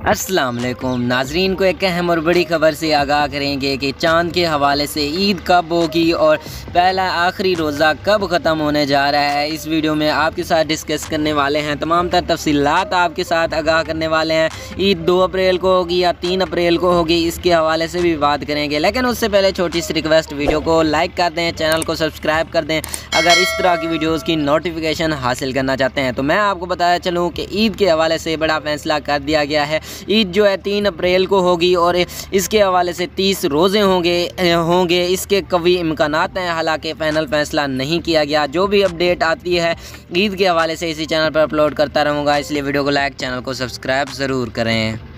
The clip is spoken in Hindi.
अस्सलाम वालेकुम। नाजरीन को एक अहम और बड़ी खबर से आगाह करेंगे कि चाँद के हवाले से ईद कब होगी और पहला आखिरी रोज़ा कब ख़त्म होने जा रहा है। इस वीडियो में आपके साथ डिस्कस करने वाले हैं। तमाम तर तफसीलात आपके साथ आगाह करने वाले हैं। ईद दो अप्रैल को होगी या तीन अप्रैल को होगी, इसके हवाले से भी बात करेंगे। लेकिन उससे पहले छोटी सी रिक्वेस्ट, वीडियो को लाइक कर दें, चैनल को सब्सक्राइब कर दें। अगर इस तरह की वीडियोज़ की नोटिफिकेशन हासिल करना चाहते हैं तो मैं आपको बताया चलूँ कि ईद के हवाले से बड़ा फैसला कर दिया गया है। ईद जो है तीन अप्रैल को होगी और इसके हवाले से तीस रोज़े होंगे होंगे। इसके कभी इम्कान हैं, हालाँकि फ़ाइनल फ़ैसला नहीं किया गया। जो भी अपडेट आती है, ईद के हवाले से इसी चैनल पर अपलोड करता रहूँगा। इसलिए वीडियो को लाइक, चैनल को सब्सक्राइब ज़रूर करें।